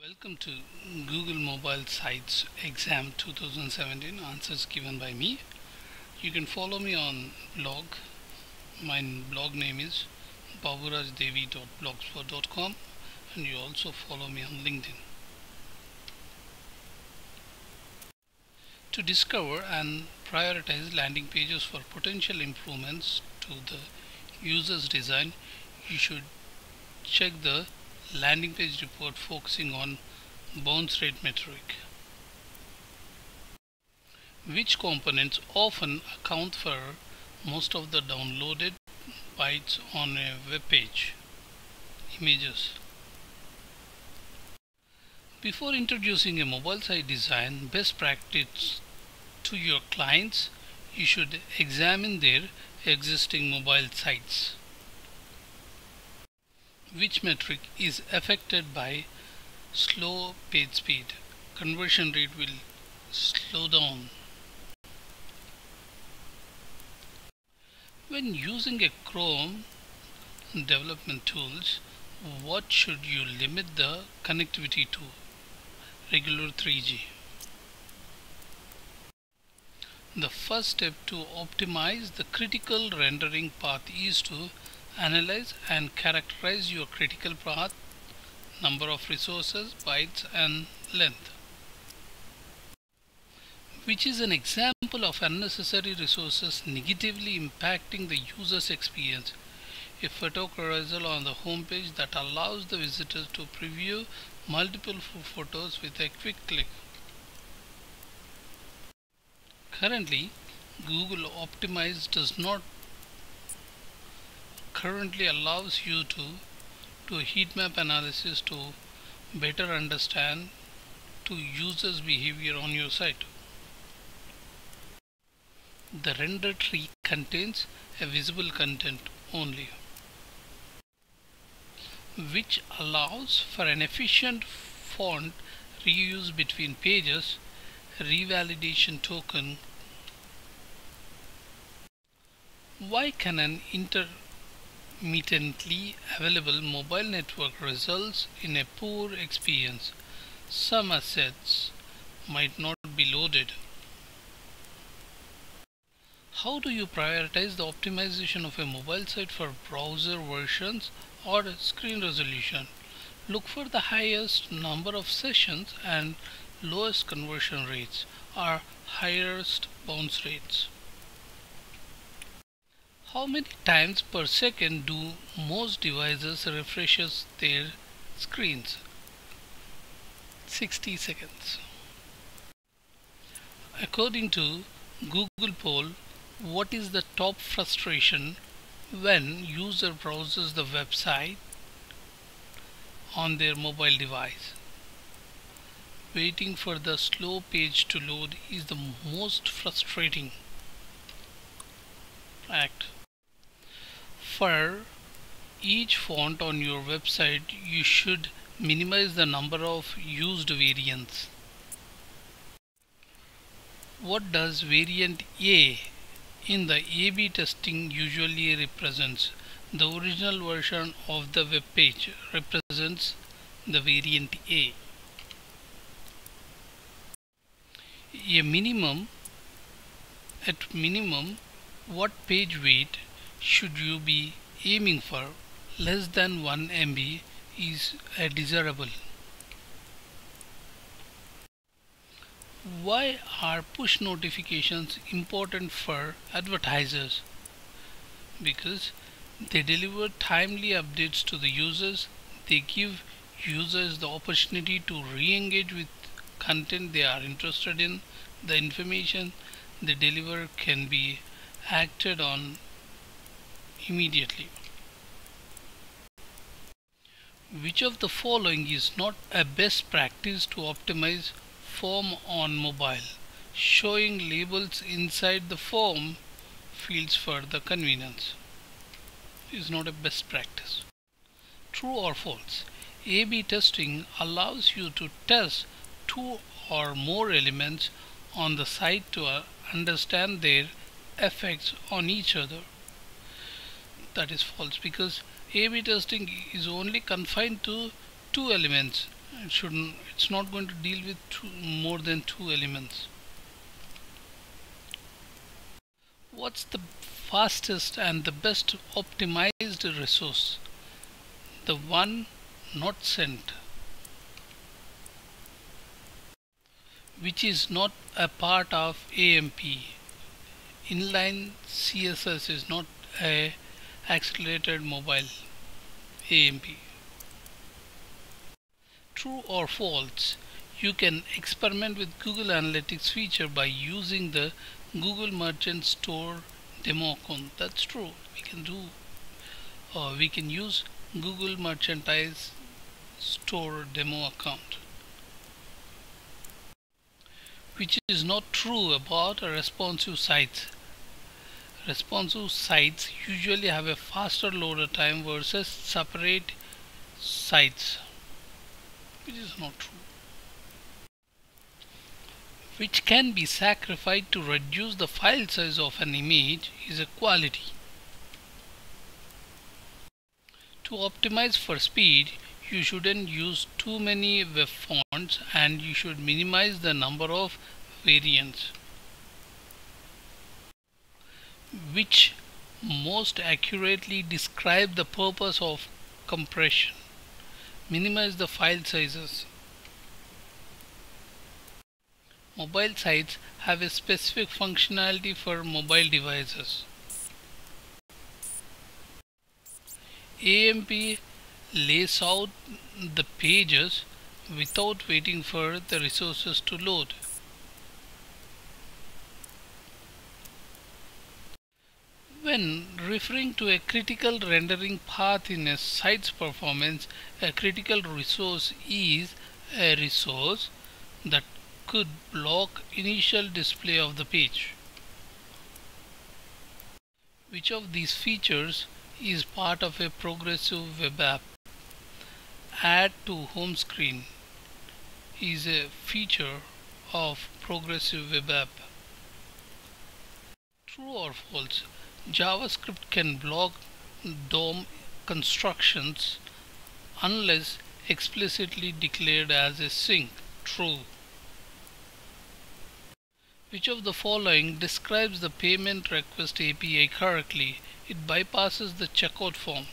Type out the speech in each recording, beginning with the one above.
Welcome to Google Mobile Sites Exam 2017 answers given by me. You can follow me on blog. My blog name is baburajdevi.blogspot.com and you also follow me on LinkedIn. To discover and prioritize landing pages for potential improvements to the user's design, you should check the landing page report focusing on bounce rate metric. Which components often account for most of the downloaded bytes on a web page? Images. Before introducing a mobile site design best practice to your clients, you should examine their existing mobile sites which metric is affected by slow page speed. Conversion rate will slow down. When using a chrome development tools what should you limit the connectivity to? Regular 3g the first step to optimize the critical rendering path is to analyze and characterize your critical path, number of resources, bytes and length. Which is an example of unnecessary resources negatively impacting the user's experience. A photo carousel on the home page that allows the visitors to preview multiple photos with a quick click. Currently, Google Optimize does not currently allows you to do heat map analysis to better understand to users behavior on your site. The render tree contains a visible content only which allows for an efficient font reuse between pages revalidation token why can an inter intermittently available mobile network results in a poor experience. Some assets might not be loaded. How do you prioritize the optimization of a mobile site for browser versions or screen resolution? Look for the highest number of sessions and lowest conversion rates or highest bounce rates. How many times per second do most devices refreshes their screens? 60 seconds. According to Google poll, what is the top frustration when user browses the website on their mobile device? Waiting for the slow page to load is the most frustrating act for each font on your website you should minimize the number of used variants. What does variant A in the A-B testing usually represents? The original version of the web page represents the variant A. A minimum at minimum what page weight should you be aiming for less than 1 MB is desirable. Why are push notifications important for advertisers? Because they deliver timely updates to the users, they give users the opportunity to re-engage with content they are interested in, the information they deliver can be acted on immediately. Which of the following is not a best practice to optimize form on mobile? Showing labels inside the form fields for the convenience is not a best practice. True or false? A-B testing allows you to test two or more elements on the site to uh, understand their effects on each other that is false because A-B testing is only confined to two elements. It shouldn't it's not going to deal with two, more than two elements. What's the fastest and the best optimized resource? The one not sent. Which is not a part of AMP inline CSS is not a accelerated mobile AMP true or false you can experiment with Google Analytics feature by using the Google Merchant Store demo account. That's true. We can do. Uh, we can use Google Merchandise Store demo account which is not true about a responsive sites responsive sites usually have a faster loader time versus separate sites which is not true which can be sacrificed to reduce the file size of an image is a quality. To optimize for speed, you shouldn't use too many web fonts and you should minimize the number of variants. Which most accurately describe the purpose of compression. Minimize the file sizes. Mobile sites have a specific functionality for mobile devices. AMP lays out the pages without waiting for the resources to load. Referring to a critical rendering path in a site's performance, a critical resource is a resource that could block initial display of the page. Which of these features is part of a progressive web app? Add to home screen is a feature of progressive web app. True or false? JavaScript can block DOM constructions unless explicitly declared as async True. Which of the following describes the payment request API correctly? It bypasses the checkout form.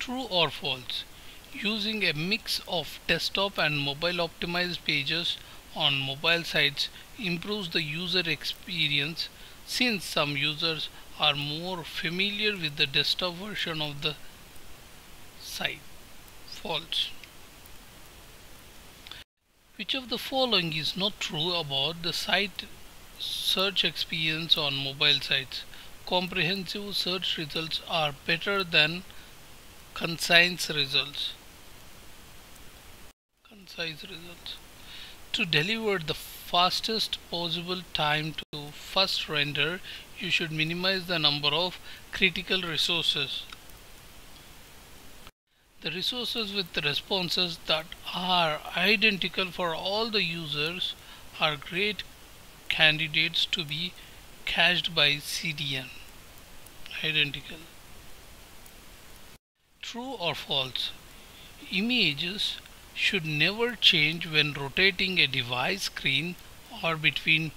True or false? Using a mix of desktop and mobile optimized pages on mobile sites improves the user experience since some users are more familiar with the desktop version of the site. False. Which of the following is not true about the site search experience on mobile sites? Comprehensive search results are better than concise results. Concise results. To deliver the fastest possible time to first render, you should minimize the number of critical resources the resources with the responses that are identical for all the users are great candidates to be cached by CDN. Identical. True or false? Images should never change when rotating a device screen or between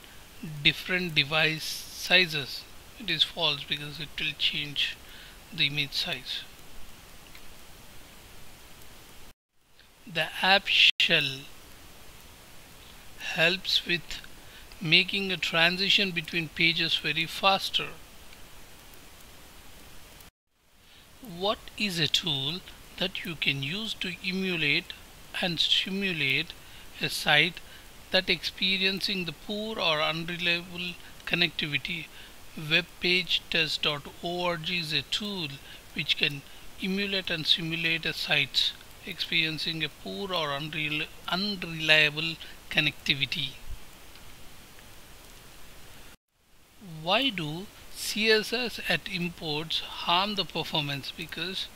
different device sizes. It is false because it will change the image size. The app shell helps with making a transition between pages very faster. What is a tool that you can use to emulate and simulate a site that experiencing the poor or unreliable connectivity? Webpagetest.org is a tool which can emulate and simulate a site experiencing a poor or unreliable connectivity. Why do CSS at imports harm the performance? Because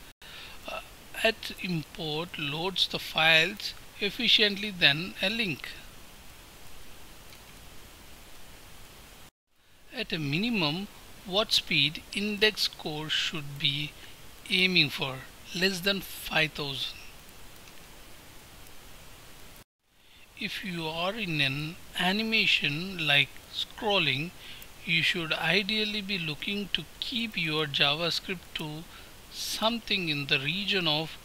at import loads the files efficiently than a link. At a minimum, what speed index core should be aiming for? less than 5000. If you are in an animation like scrolling, you should ideally be looking to keep your JavaScript to something in the region of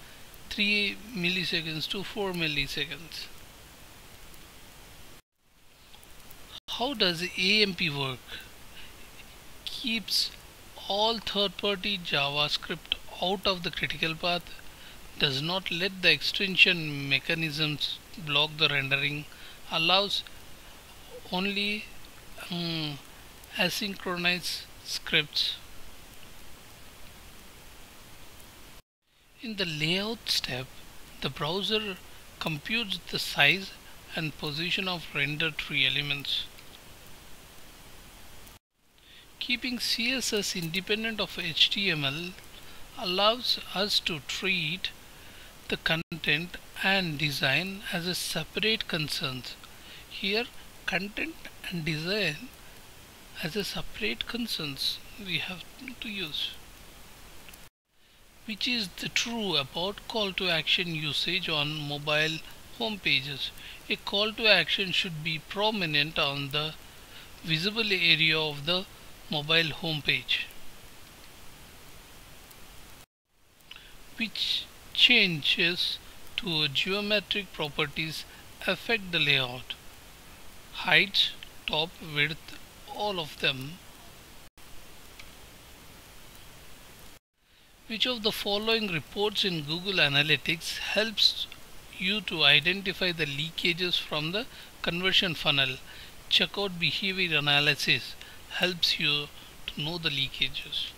3 milliseconds to 4 milliseconds. How does AMP work? Keeps all third-party JavaScript out of the critical path, does not let the extension mechanisms block the rendering, allows only um, asynchronous scripts. In the layout step, the browser computes the size and position of render tree elements. Keeping CSS independent of HTML allows us to treat the content and design as a separate concerns. Here content and design as a separate concerns we have to use. Which is the true about call to action usage on mobile home pages. A call to action should be prominent on the visible area of the mobile home page which changes to geometric properties affect the layout height top width all of them which of the following reports in Google Analytics helps you to identify the leakages from the conversion funnel checkout behavior analysis helps you to know the leakages.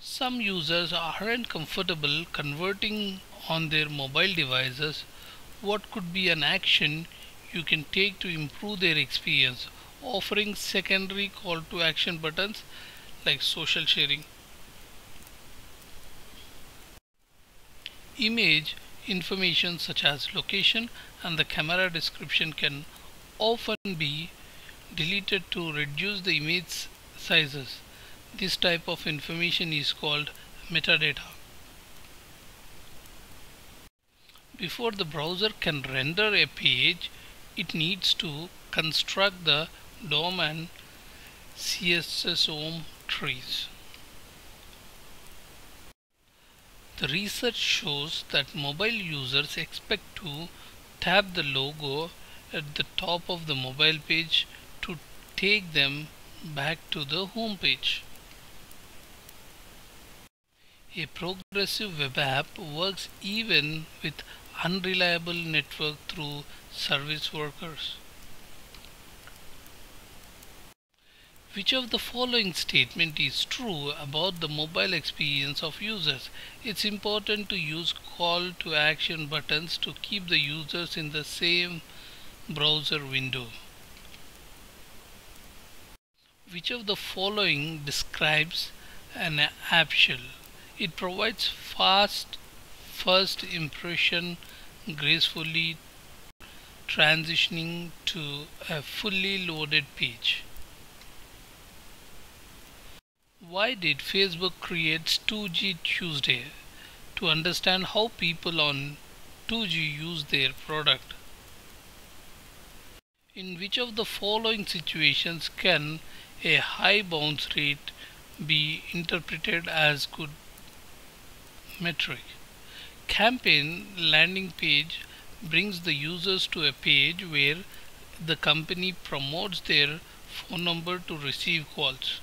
Some users aren't comfortable converting on their mobile devices. What could be an action you can take to improve their experience? Offering secondary call to action buttons like social sharing. Image information such as location and the camera description can often be deleted to reduce the image sizes. This type of information is called metadata. Before the browser can render a page, it needs to construct the DOM and CSSOM trees. The research shows that mobile users expect to tap the logo at the top of the mobile page to take them back to the home page. A progressive web app works even with unreliable network through service workers. Which of the following statement is true about the mobile experience of users? It's important to use call to action buttons to keep the users in the same browser window. Which of the following describes an app shell? It provides fast first impression gracefully transitioning to a fully loaded page. Why did Facebook create 2G Tuesday? To understand how people on 2G use their product. In which of the following situations can a high bounce rate be interpreted as good metric? Campaign landing page brings the users to a page where the company promotes their phone number to receive calls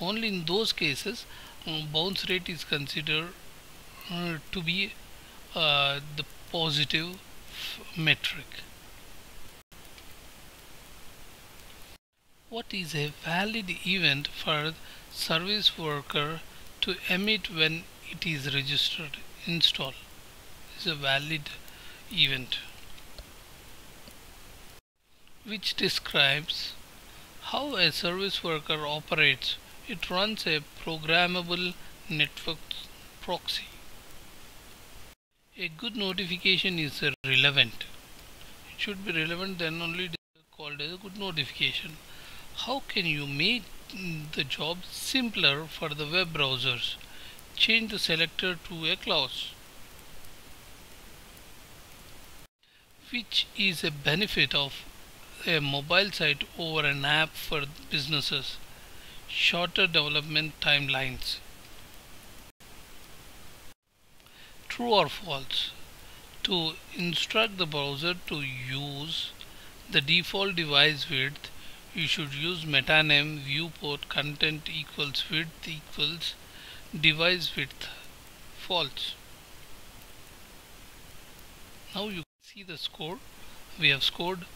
only in those cases um, bounce rate is considered uh, to be uh, the positive metric. What is a valid event for service worker to emit when it is registered install is a valid event which describes how a service worker operates it runs a programmable network proxy. A good notification is relevant. It should be relevant then only called as a good notification. How can you make the job simpler for the web browsers? change the selector to a clause. Which is a benefit of a mobile site over an app for businesses. Shorter development timelines. True or false? To instruct the browser to use the default device width, you should use metaname viewport content equals width equals device width false. Now you see the score. We have scored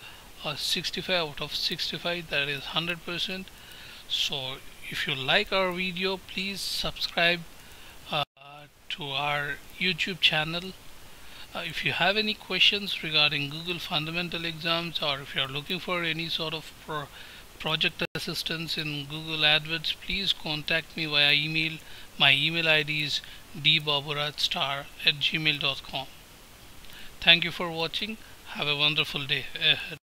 a 65 out of 65 that is 100% so if you like our video please subscribe uh, to our YouTube channel. Uh, if you have any questions regarding Google fundamental exams or if you are looking for any sort of pro project assistance in Google AdWords please contact me via email. My email ID is dbaburatstar at gmail.com thank you for watching. Have a wonderful day ahead